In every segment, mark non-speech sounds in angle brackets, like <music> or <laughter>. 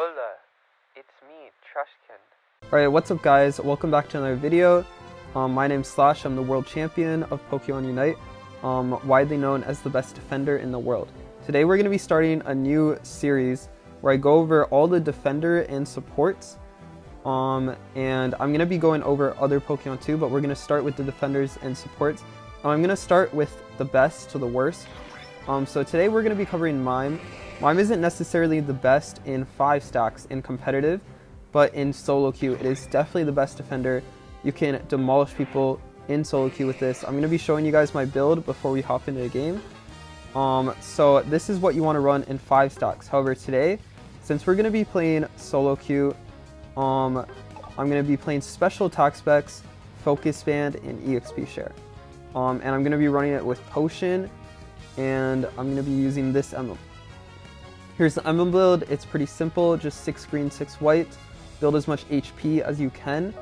Hola, it's me, Trashkin. Alright, what's up guys? Welcome back to another video. Um, my name's Slash, I'm the world champion of Pokemon Unite, um, widely known as the best defender in the world. Today we're going to be starting a new series where I go over all the defender and supports, um, and I'm going to be going over other Pokemon too, but we're going to start with the defenders and supports. Um, I'm going to start with the best to the worst. Um, so today we're going to be covering Mime. Mime isn't necessarily the best in 5 stacks in competitive, but in solo queue it is definitely the best defender. You can demolish people in solo queue with this. I'm going to be showing you guys my build before we hop into the game. Um, so this is what you want to run in 5 stacks. However, today, since we're going to be playing solo queue, um, I'm going to be playing special attack specs, focus band, and EXP share. Um, and I'm going to be running it with potion, and I'm to be using this emblem. Here's the emblem build. It's pretty simple, just 6 green, 6 white. Build as much HP as you can.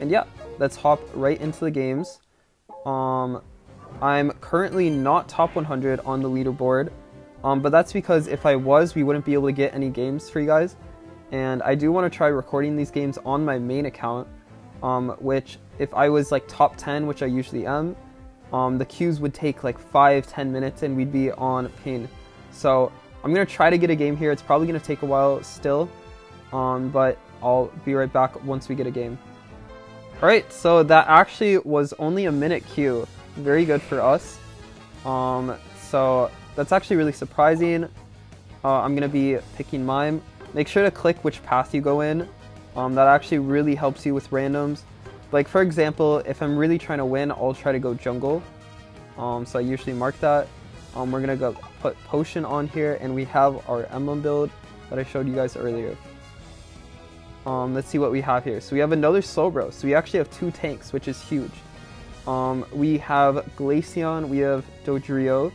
And yeah, let's hop right into the games. Um, I'm currently not top 100 on the leaderboard, um, but that's because if I was, we wouldn't be able to get any games for you guys. And I do want to try recording these games on my main account, um, which if I was like top 10, which I usually am, um, the queues would take like 5-10 minutes and we'd be on pain. So I'm to try to get a game here. It's probably to take a while still, um, but I'll be right back once we get a game. Alright, so that actually was only a minute queue. Very good for us. Um, so that's actually really surprising. Uh, I'm to be picking Mime. Make sure to click which path you go in. Um, that actually really helps you with randoms. Like for example, if I'm really trying to win, I'll try to go jungle. Um, so I usually mark that. Um, we're gonna go put potion on here and we have our emblem build that I showed you guys earlier. Um, let's see what we have here. So we have another Slowbro. So we actually have two tanks, which is huge. Um, we have Glaceon, we have Dodrio,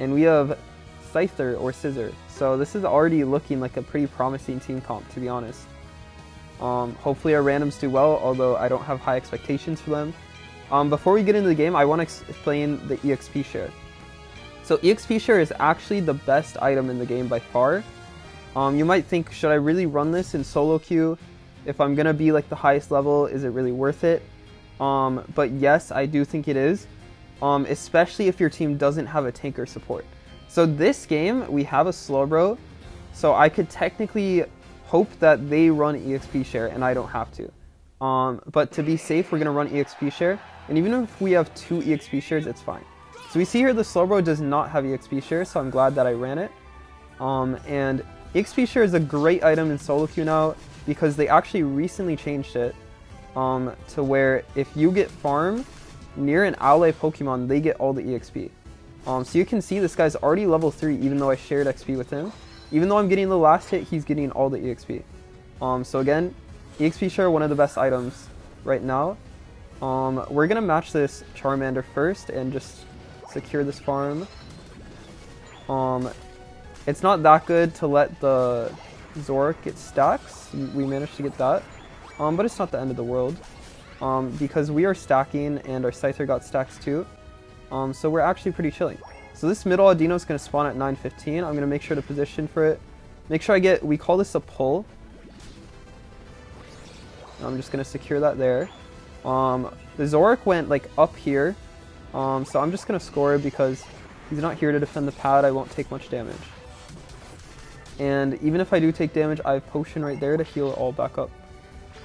and we have Scyther or Scizor. So this is already looking like a pretty promising team comp, to be honest. Um, hopefully our randoms do well, although I don't have high expectations for them. Um, before we get into the game, I want to explain the EXP share. So EXP share is actually the best item in the game by far. Um, you might think, should I really run this in solo queue? If I'm going to be like the highest level, is it really worth it? Um, but yes, I do think it is, um, especially if your team doesn't have a tanker support. So this game, we have a Slowbro, so I could technically hope that they run EXP share and I don't have to. Um, but to be safe, we're going to run EXP share, and even if we have two EXP shares, it's fine. So we see here the Slowbro does not have EXP share, so I'm glad that I ran it. Um, and EXP share is a great item in solo queue now because they actually recently changed it um, to where if you get farm near an ally Pokemon, they get all the EXP. Um, so you can see this guy's already level 3 even though I shared XP with him. Even though I'm getting the last hit, he's getting all the EXP. Um, so again, EXP share one of the best items right now. Um, we're going to match this Charmander first and just secure this farm. Um, it's not that good to let the Zoroark get stacks. We managed to get that. Um, but it's not the end of the world. Um, because we are stacking and our Scyther got stacks too. Um, so we're actually pretty chilling. So this middle Audino is going to spawn at 9.15. I'm going to make sure to position for it. Make sure I get, we call this a pull. I'm just going to secure that there. Um, the Zoroark went like up here. Um, so I'm just going to score because he's not here to defend the pad. I won't take much damage. And even if I do take damage, I have potion right there to heal it all back up.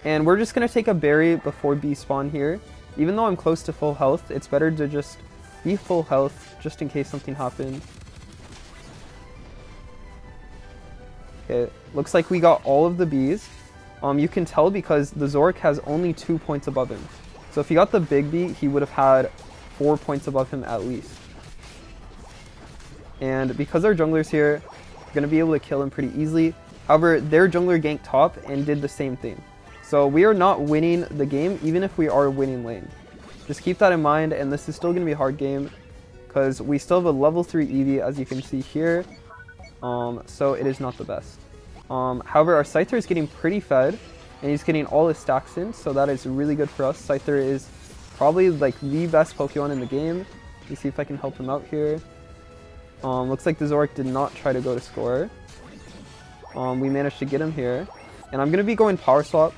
And we're just going to take a berry before B spawn here. Even though I'm close to full health, it's better to just be full health just in case something happens. Okay, looks like we got all of the bees. Um, you can tell because the Zoroark has only two points above him. So if he got the big bee, he would have had four points above him at least. And because our jungler's here, we're going to be able to kill him pretty easily. However, their jungler ganked top and did the same thing. So we are not winning the game, even if we are winning lane. Just keep that in mind, and this is still going to be a hard game, because we still have a level 3 Eevee, as you can see here, um, so it is not the best. Um, however, our Scyther is getting pretty fed, and he's getting all his stacks in, so that is really good for us. Scyther is probably like the best Pokemon in the game. Let me see if I can help him out here. Um, looks like the Zoroark did not try to go to score. Um, we managed to get him here. And I'm going to be going Power Swap.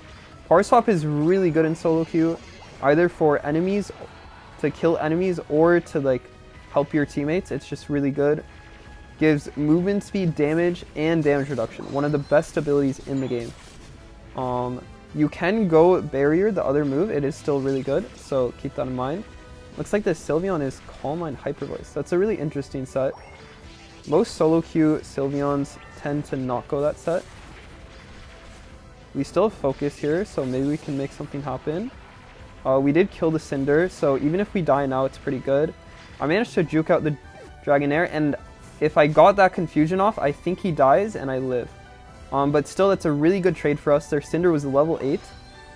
Power Swap is really good in solo queue, either for enemies, to kill enemies, or to like help your teammates. It's just really good. Gives movement speed, damage, and damage reduction. One of the best abilities in the game. Um, you can go Barrier, the other move. It is still really good, so keep that in mind. Looks like the Sylveon is Calm Mind Hyper Voice. That's a really interesting set. Most solo queue Sylveons tend to not go that set. We still have focus here, so maybe we can make something happen. Uh, we did kill the Cinder, so even if we die now, it's pretty good. I managed to juke out the Dragonair, and if I got that confusion off, I think he dies and I live. Um, but still, that's a really good trade for us. Their Cinder was level 8.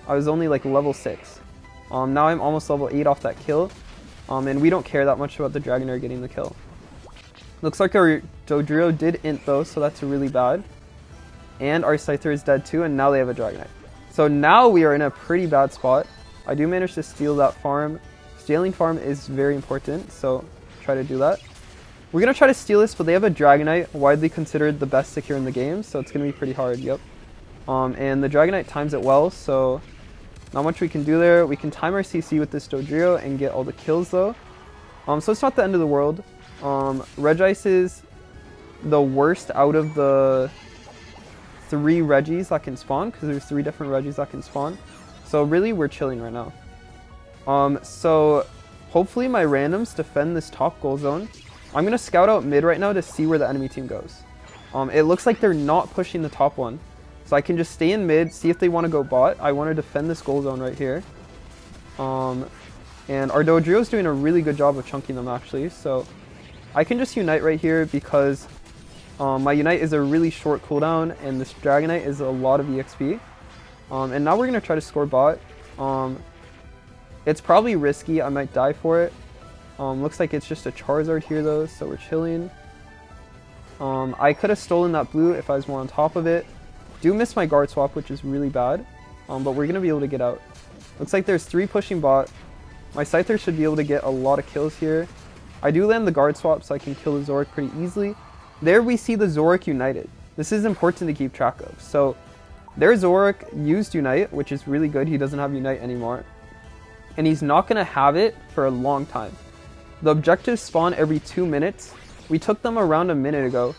I was only like level 6. Um, now I'm almost level 8 off that kill. Um, and we don't care that much about the Dragonair getting the kill. Looks like our Dodrio did int though, so that's really bad. And our Scyther is dead too, and now they have a Dragonite. So now we are in a pretty bad spot. I do manage to steal that farm. Stealing farm is very important, so try to do that. We're going to try to steal this, but they have a Dragonite, widely considered the best secure in the game, so it's going to be pretty hard, yep. Um, and the Dragonite times it well, so not much we can do there. We can time our CC with this Dodrio and get all the kills though. Um, so it's not the end of the world. Um, Regice is the worst out of the three Regis that can spawn, because there's three different Regis that can spawn. So really, we're chilling right now. Um, so hopefully my randoms defend this top goal zone. I'm going to scout out mid right now to see where the enemy team goes. Um, it looks like they're not pushing the top one. So I can just stay in mid, see if they want to go bot. I want to defend this goal zone right here. Um, and our is doing a really good job of chunking them actually. So I can just Unite right here because um, my Unite is a really short cooldown and this Dragonite is a lot of EXP. Um, and now we're going to try to score bot. Um, it's probably risky. I might die for it. Um, looks like it's just a Charizard here though, so we're chilling. Um, I could have stolen that blue if I was more on top of it. Do miss my guard swap, which is really bad, um, but we're going to be able to get out. Looks like there's three pushing bot. My Scyther should be able to get a lot of kills here. I do land the guard swap so I can kill the Zoroark pretty easily. There we see the Zoroark United. This is important to keep track of. So their Zoroark used Unite, which is really good. He doesn't have Unite anymore. And he's not going to have it for a long time. The objectives spawn every two minutes. We took them around a minute ago,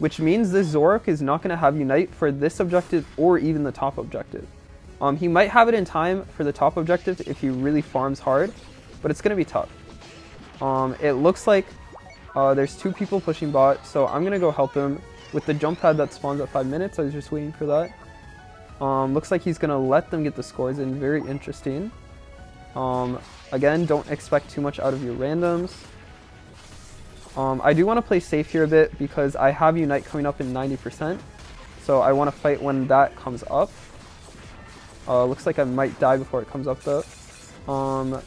which means this Zoroark is not going to have Unite for this objective or even the top objective. Um, he might have it in time for the top objective if he really farms hard, but it's going to be tough. Um, it looks like uh, there's two people pushing bot, so I'm going to go help him with the jump pad that spawns at 5 minutes. I was just waiting for that. Um, looks like he's going to let them get the scores in. Very interesting. Um, again, don't expect too much out of your randoms. Um, I do want to play safe here a bit because I have Unite coming up in 90%. So I want to fight when that comes up. Uh, looks like I might die before it comes up though. Um,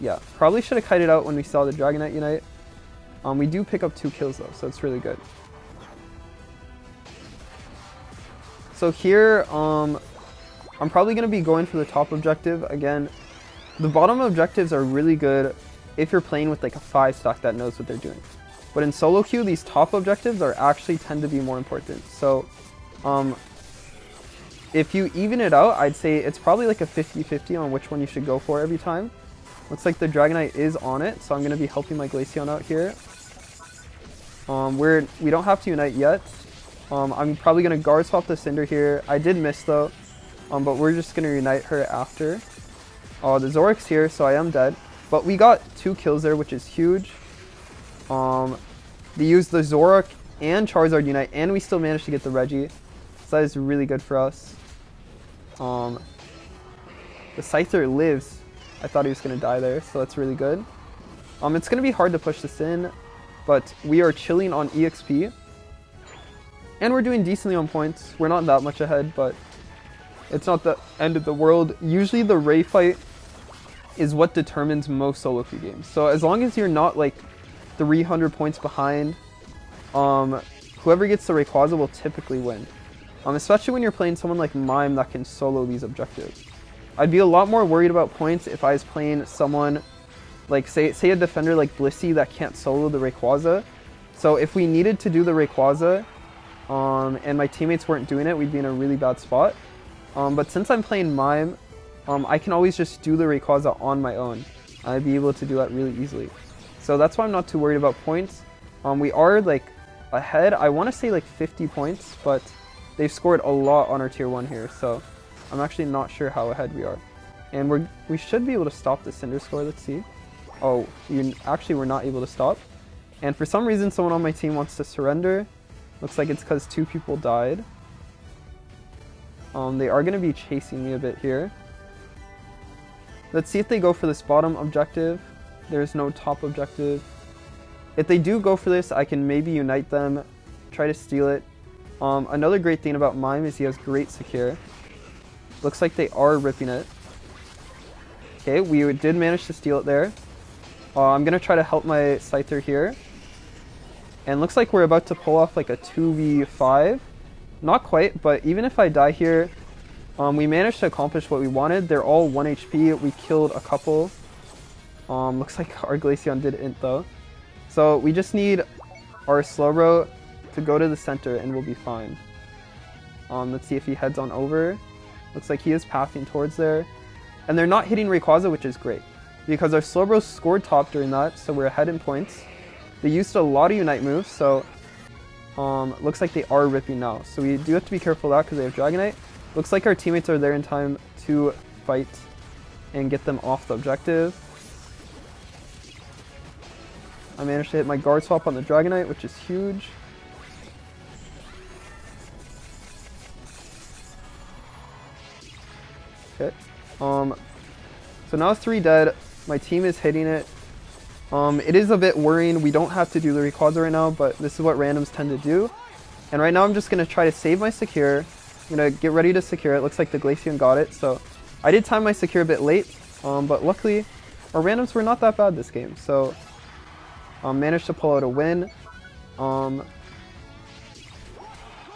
yeah, probably should have kited out when we saw the Dragonite Unite. Um, we do pick up two kills though, so it's really good. So here, um, I'm probably going to be going for the top objective. Again, the bottom objectives are really good if you're playing with like a 5 stock that knows what they're doing. But in solo queue, these top objectives are actually tend to be more important. So um, if you even it out, I'd say it's probably like a 50-50 on which one you should go for every time. Looks like the Dragonite is on it, so I'm going to be helping my Glaceon out here. Um, we're, we don't have to unite yet. Um, I'm probably going to guard swap the Cinder here. I did miss though, um, but we're just going to unite her after. Oh, the Zoroark's here, so I am dead. But we got two kills there, which is huge. Um, they used the Zoroark and Charizard Unite, and we still managed to get the Regi. So that is really good for us. Um, the Scyther lives. I thought he was going to die there, so that's really good. Um, it's going to be hard to push this in, but we are chilling on EXP. And we're doing decently on points. We're not that much ahead, but it's not the end of the world. Usually the Ray fight is what determines most solo queue games. So as long as you're not like 300 points behind, um, whoever gets the Rayquaza will typically win. Um, especially when you're playing someone like Mime that can solo these objectives. I'd be a lot more worried about points if I was playing someone like say say a defender like Blissey that can't solo the Rayquaza. So if we needed to do the Rayquaza, um, and my teammates weren't doing it, we'd be in a really bad spot. Um, but since I'm playing Mime, um, I can always just do the Rayquaza on my own. I'd be able to do that really easily. So that's why I'm not too worried about points. Um, we are like ahead, I want to say like 50 points, but they've scored a lot on our tier 1 here, so I'm actually not sure how ahead we are. And we're, we should be able to stop the Cinder score, let's see. Oh, you actually we're not able to stop. And for some reason someone on my team wants to surrender. Looks like it's because two people died. Um, they are going to be chasing me a bit here. Let's see if they go for this bottom objective. There's no top objective. If they do go for this, I can maybe unite them, try to steal it. Um, another great thing about Mime is he has great secure. Looks like they are ripping it. Okay, we did manage to steal it there. Uh, I'm going to try to help my Scyther here. And looks like we're about to pull off like a 2v5. Not quite, but even if I die here, um, we managed to accomplish what we wanted. They're all 1 HP. We killed a couple. Um, looks like <laughs> our Glaceon did int though. So we just need our Slowbro to go to the center and we'll be fine. Um, let's see if he heads on over. Looks like he is pathing towards there. And they're not hitting Rayquaza, which is great. Because our Slowbro scored top during that, so we're ahead in points. They used a lot of Unite moves, so um, looks like they are ripping now. So we do have to be careful of that because they have Dragonite. Looks like our teammates are there in time to fight and get them off the objective. I managed to hit my guard swap on the Dragonite, which is huge. Okay. Um, so now it's three dead. My team is hitting it. Um, it is a bit worrying. We don't have to do the Rayquaza right now, but this is what randoms tend to do. And right now I'm just going to try to save my secure. I'm going to get ready to secure it. Looks like the Glaceon got it. So I did time my secure a bit late, um, but luckily our randoms were not that bad this game. So um, managed to pull out a win. Um,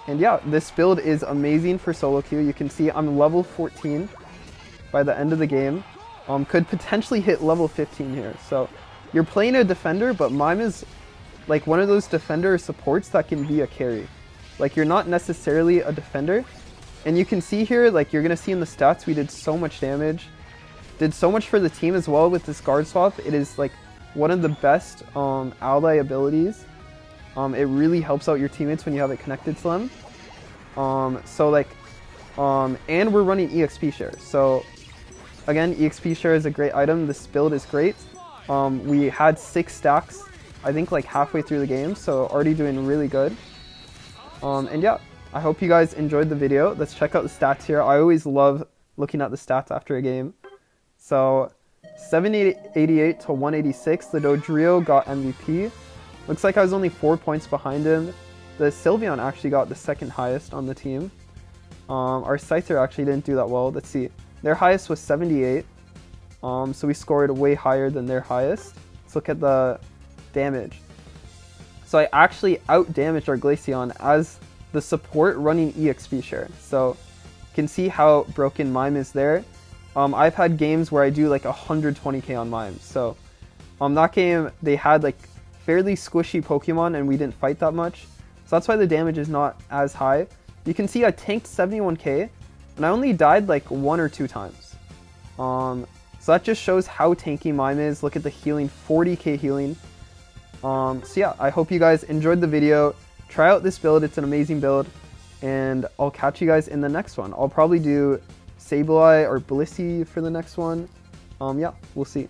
and yeah, this build is amazing for solo queue. You can see I'm level 14 by the end of the game. Um, could potentially hit level 15 here. So you're playing a defender, but Mime is like one of those defender supports that can be a carry. Like you're not necessarily a defender. And you can see here, like you're going to see in the stats, we did so much damage. Did so much for the team as well with this guard swap. It is like one of the best um, ally abilities. Um, it really helps out your teammates when you have it connected to them. Um, so like, um, and we're running EXP share. So again, EXP share is a great item. This build is great. Um, we had six stacks, I think like halfway through the game, so already doing really good. Um, and yeah, I hope you guys enjoyed the video. Let's check out the stats here. I always love looking at the stats after a game. So 788 to 186, the Dodrio got MVP. Looks like I was only four points behind him. The Sylveon actually got the second highest on the team. Um, our Scyther actually didn't do that well. Let's see. Their highest was 78. Um, so we scored way higher than their highest. Let's look at the damage. So I actually out damaged our Glaceon as the support running EXP share. So you can see how broken Mime is there. Um, I've had games where I do like 120k on Mime. So um, that game, they had like fairly squishy Pokemon and we didn't fight that much. So that's why the damage is not as high. You can see I tanked 71k and I only died like one or two times. Um, so that just shows how tanky Mime is. Look at the healing, 40k healing. Um, so yeah, I hope you guys enjoyed the video. Try out this build, it's an amazing build. And I'll catch you guys in the next one. I'll probably do Sableye or Blissey for the next one. Um, yeah, we'll see.